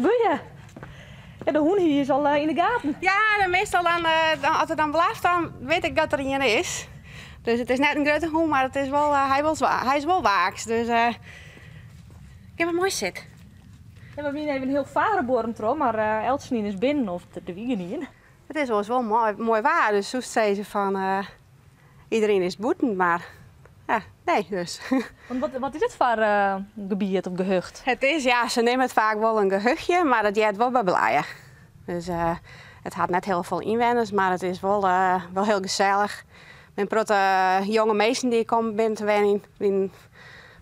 Goeie. Ja, de hoen hier is al eh, in de gaten. Ja, dan meestal dan, eh, dan, als het dan blijft, dan weet ik dat er een is. Dus het is net een grote hoen, maar het is wel, eh, hij, zwa- hij is wel waaks. Dus ik heb een mooi zit. Ja, we hebben even een heel varenborm tro, maar Eltsnien is binnen of de, de wiegen niet. Het is wel eens wel mooi, mooi waar. Dus zo zei ze van iedereen is boeten, maar ja, nee dus. Want wat, wat is het voor eh, gebied of gehucht? het is, ja, ze nemen het vaak wel een gehuchtje, maar dat jij wel bij blijen. Dus eh, het had net heel veel inwoners, maar het is wel, eh, wel heel gezellig. Mijn protte jonge meesten die komen binnen te wennen,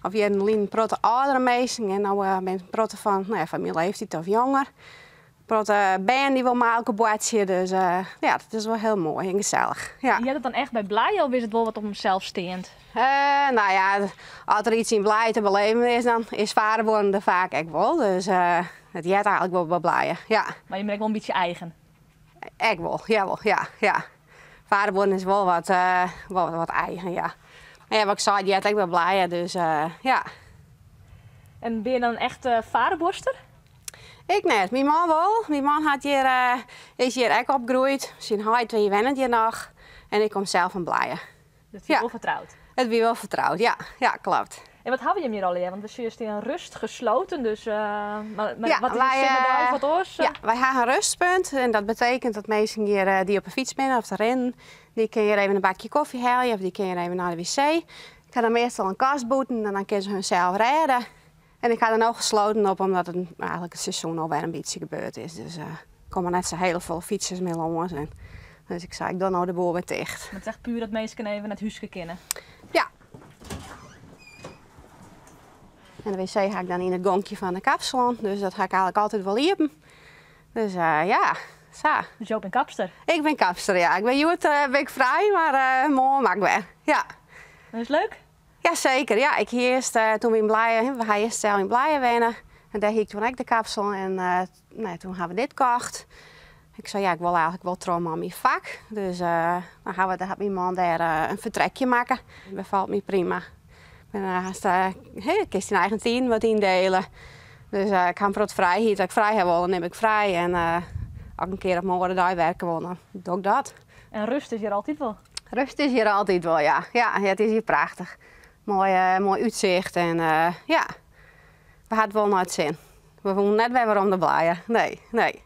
of je een protte oudere meesten en nou ben protte van, nou ja, van mijn leeftijd of jonger. Protte band die wil maken boetje, dus eh, ja, dat is wel heel mooi en gezellig. Ja. Je hebt het dan echt bij blij of is het wel wat op hemzelf steend? Eh, nou ja, als er iets in blij te beleven is, dan is vaderborn er vaak echt wel. Dus eh, het jet eigenlijk wel, wel blij. Ja, Maar je merkt wel een beetje eigen. echt wel. Jawel, ja, ja. Vaderborn is wel wat, eh, wel wat eigen, ja. Maar ja, wat ik zei, het jet echt wel blij. Dus eh, ja, En ben je dan een echte varenborster? Ik net. Mijn man wel. Mijn man had hier, eh, is hier echt opgegroeid. Zijn huid twee wennen hier nog. En ik kom zelf van blijen. Dat is Ja. wel vertrouwd. Het wie wel vertrouwd, ja. Ja, klopt. En wat hebben je hier al Want we zien in rust gesloten, dus eh, maar, maar Ja, wat is wij, het eh, wat oors? Ja, wij hebben een rustpunt en dat betekent dat mensen hier eh, die op een fiets binnen of erin, die kun je even een bakje koffie halen of die kun je even naar de wc. Ik ga dan meestal een kast boeten en dan kunnen ze hunzelf redden. En ik ga dan ook gesloten op omdat het eigenlijk het seizoen alweer een beetje gebeurd is. Dus er komen net zo heel veel fietsers mee langs. En, dus ik zei, ik doe nou de boel weer dicht. Het is echt puur dat mensen even naar het huis kennen. Ja. En de wc ga ik dan in het gonkje van de kapsalon. Dus dat ga ik eigenlijk altijd wel liepen. Dus eh, ja, zo. Dus Joop en Kapster. Ik ben kapster, ja. Ik ben Joet, eh, ben ik vrij, maar eh morgen mag ik weer. Ja. Dat is leuk. Ja, zeker. Ja, ik eerst, eh, toen we in Blijen, we gaan eerst zelf in Blijen wennen. En daar ging ik toen ook de kapsel en eh, nee, toen hebben we dit gekocht. Ik zei, ja, ik wil eigenlijk wel trom aan mijn vak. Dus eh, dan gaan we, dan mijn man daar eh, een vertrekje maken. Dat bevalt me prima. Ik ben uh, uh, ik kan zijn eigen team wat indelen. Dus eh, ik ga hem wat vrij hier. Dat ik vrij heb, dan neem ik vrij. En eh als ik een keer op mijn dag werken wil, dan doe ik dat. En rust is hier altijd wel. Rust is hier altijd wel. Ja, ja, het is hier prachtig. Mooi, eh, mooi uitzicht en eh, ja, we hadden wel nooit zin. We voelen net weer waarom de blaaien. Nee, nee.